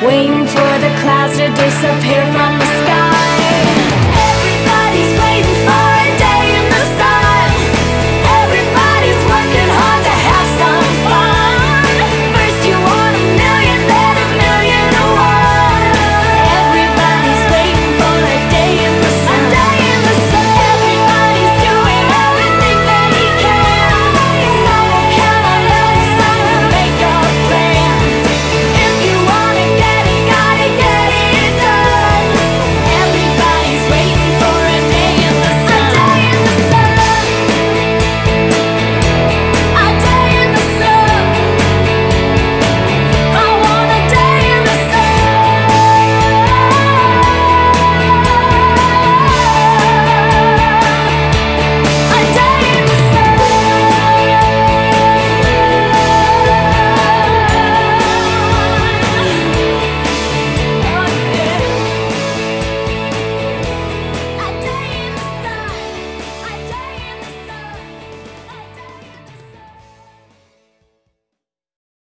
Waiting for